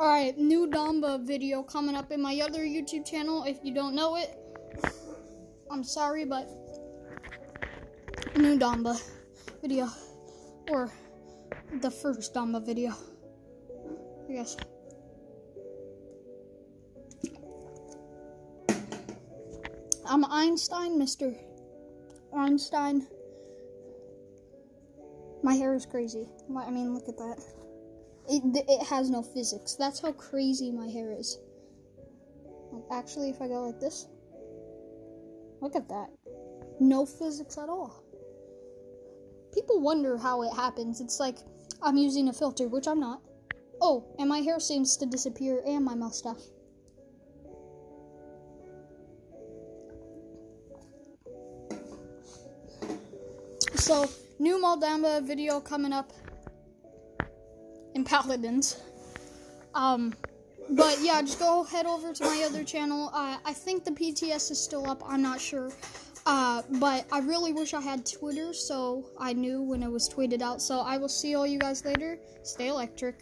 Alright, new Damba video coming up in my other YouTube channel. If you don't know it, I'm sorry, but new Damba video. Or the first Damba video. I guess. I'm Einstein, Mr. Einstein. My hair is crazy. I mean, look at that. It, it has no physics. That's how crazy my hair is. Like, actually, if I go like this, look at that. No physics at all. People wonder how it happens. It's like I'm using a filter, which I'm not. Oh, and my hair seems to disappear and my mustache. So, new Mal'Damba video coming up in Paladins. Um, but yeah, just go head over to my other channel. Uh, I think the PTS is still up. I'm not sure. Uh, but I really wish I had Twitter so I knew when it was tweeted out. So I will see all you guys later. Stay electric.